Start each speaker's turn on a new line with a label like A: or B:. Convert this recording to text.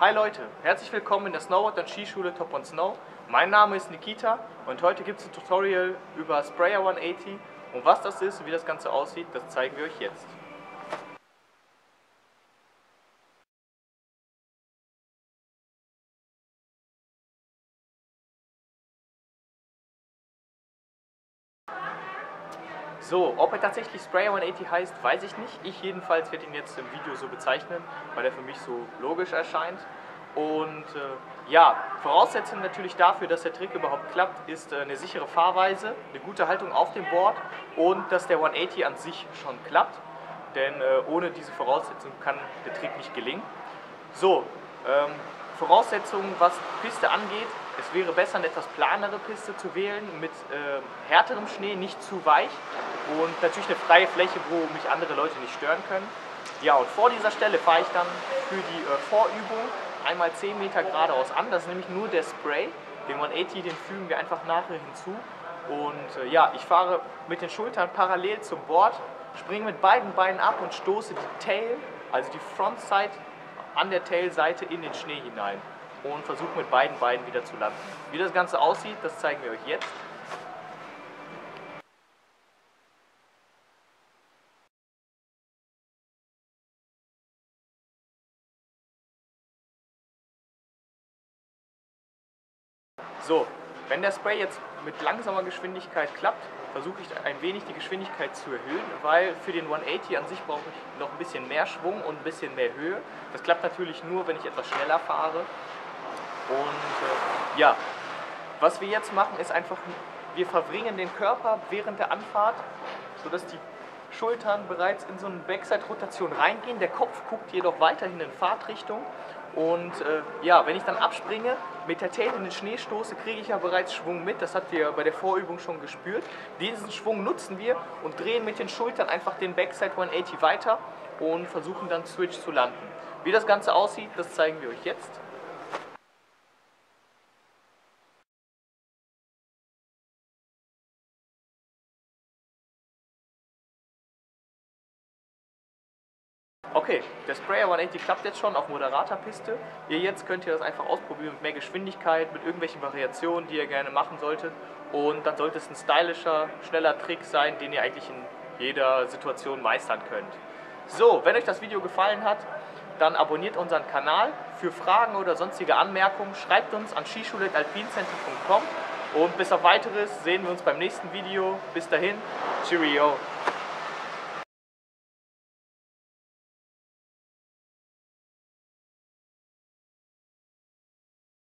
A: Hi Leute, herzlich willkommen in der Snowboard- und Skischule Top on Snow. Mein Name ist Nikita und heute gibt es ein Tutorial über Sprayer 180 und was das ist und wie das Ganze aussieht, das zeigen wir euch jetzt. So, ob er tatsächlich Sprayer 180 heißt, weiß ich nicht. Ich jedenfalls werde ihn jetzt im Video so bezeichnen, weil er für mich so logisch erscheint. Und äh, ja, Voraussetzung natürlich dafür, dass der Trick überhaupt klappt, ist äh, eine sichere Fahrweise, eine gute Haltung auf dem Board und dass der 180 an sich schon klappt. Denn äh, ohne diese Voraussetzung kann der Trick nicht gelingen. So, ähm, Voraussetzungen, was Piste angeht, es wäre besser, eine etwas planere Piste zu wählen, mit äh, härterem Schnee, nicht zu weich und natürlich eine freie Fläche, wo mich andere Leute nicht stören können. Ja, und vor dieser Stelle fahre ich dann für die äh, Vorübung einmal 10 Meter geradeaus an. Das ist nämlich nur der Spray. Den 180, den fügen wir einfach nachher hinzu. Und äh, ja, ich fahre mit den Schultern parallel zum Board, springe mit beiden Beinen ab und stoße die Tail, also die Frontside an der Tailseite in den Schnee hinein und versuche mit beiden Beinen wieder zu landen. Wie das Ganze aussieht, das zeigen wir euch jetzt. So, wenn der Spray jetzt mit langsamer Geschwindigkeit klappt, versuche ich ein wenig die Geschwindigkeit zu erhöhen, weil für den 180 an sich brauche ich noch ein bisschen mehr Schwung und ein bisschen mehr Höhe. Das klappt natürlich nur, wenn ich etwas schneller fahre. Und äh, ja, was wir jetzt machen, ist einfach, wir verbringen den Körper während der Anfahrt, sodass die Schultern bereits in so eine Backside-Rotation reingehen. Der Kopf guckt jedoch weiterhin in Fahrtrichtung. Und äh, ja, wenn ich dann abspringe, mit der Tail in den Schnee stoße, kriege ich ja bereits Schwung mit. Das habt ihr bei der Vorübung schon gespürt. Diesen Schwung nutzen wir und drehen mit den Schultern einfach den Backside 180 weiter und versuchen dann Switch zu landen. Wie das Ganze aussieht, das zeigen wir euch jetzt. Okay, der Sprayer 180 klappt jetzt schon auf moderater Piste. Ihr jetzt könnt ihr das einfach ausprobieren mit mehr Geschwindigkeit, mit irgendwelchen Variationen, die ihr gerne machen solltet. Und dann sollte es ein stylischer, schneller Trick sein, den ihr eigentlich in jeder Situation meistern könnt. So, wenn euch das Video gefallen hat, dann abonniert unseren Kanal. Für Fragen oder sonstige Anmerkungen schreibt uns an skischulet.alpincenter.com und bis auf weiteres sehen wir uns beim nächsten Video. Bis dahin, Cheerio!